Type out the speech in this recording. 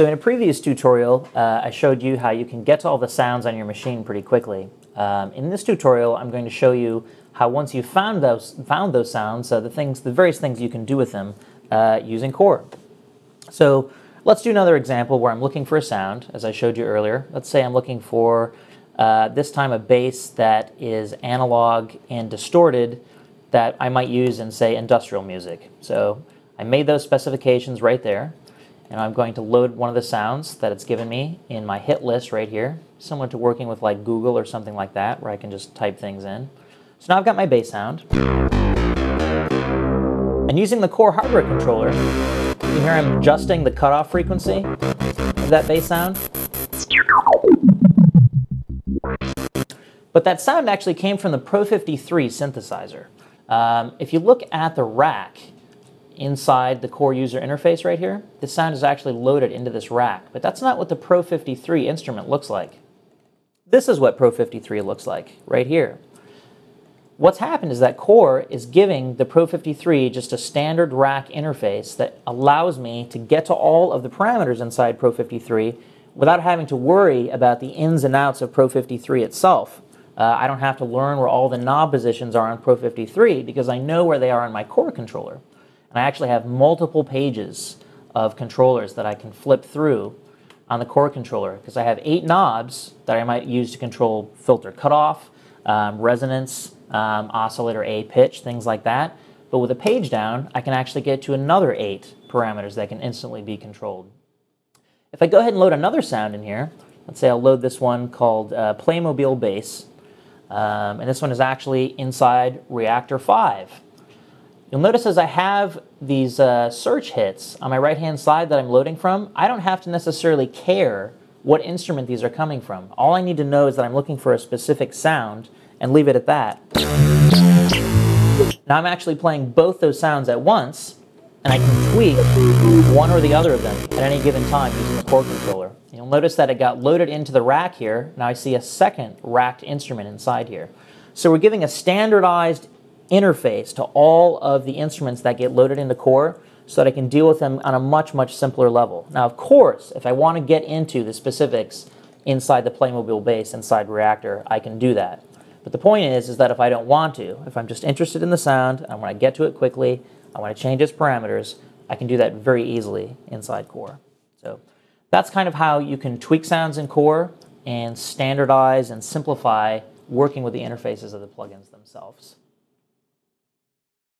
So in a previous tutorial, uh, I showed you how you can get to all the sounds on your machine pretty quickly. Um, in this tutorial, I'm going to show you how once you've found those, found those sounds, uh, the, things, the various things you can do with them uh, using KORE. So let's do another example where I'm looking for a sound, as I showed you earlier. Let's say I'm looking for, uh, this time, a bass that is analog and distorted that I might use in, say, industrial music. So I made those specifications right there and I'm going to load one of the sounds that it's given me in my hit list right here, similar to working with like Google or something like that, where I can just type things in. So now I've got my bass sound. And using the KORE hardware controller, you hear I'm adjusting the cutoff frequency of that bass sound. But that sound actually came from the Pro 53 synthesizer. Um, if you look at the rack, inside the KORE user interface right here, the sound is actually loaded into this rack. But that's not what the Pro 53 instrument looks like. This is what Pro 53 looks like right here. What's happened is that KORE is giving the Pro 53 just a standard rack interface that allows me to get to all of the parameters inside Pro 53 without having to worry about the ins and outs of Pro 53 itself. Uh, I don't have to learn where all the knob positions are on Pro 53 because I know where they are on my KORE controller. And I actually have multiple pages of controllers that I can flip through on the KORE controller because I have eight knobs that I might use to control filter cutoff, um, resonance, um, oscillator A pitch, things like that. But with a page down, I can actually get to another eight parameters that can instantly be controlled. If I go ahead and load another sound in here, let's say I'll load this one called uh, Playmobil Bass, um, and this one is actually inside Reaktor 5. You'll notice as I have these uh, search hits on my right-hand side that I'm loading from, I don't have to necessarily care what instrument these are coming from. All I need to know is that I'm looking for a specific sound and leave it at that. Now I'm actually playing both those sounds at once, and I can tweak one or the other of them at any given time using the KORE controller. You'll notice that it got loaded into the rack here. Now I see a second racked instrument inside here. So we're giving a standardized interface to all of the instruments that get loaded into KORE so that I can deal with them on a much, much simpler level. Now, of course, if I want to get into the specifics inside the Playmobil bass, inside Reaktor, I can do that. But the point is, is that if I don't want to, if I'm just interested in the sound, I want to get to it quickly, I want to change its parameters, I can do that very easily inside KORE. So that's kind of how you can tweak sounds in KORE and standardize and simplify working with the interfaces of the plugins themselves.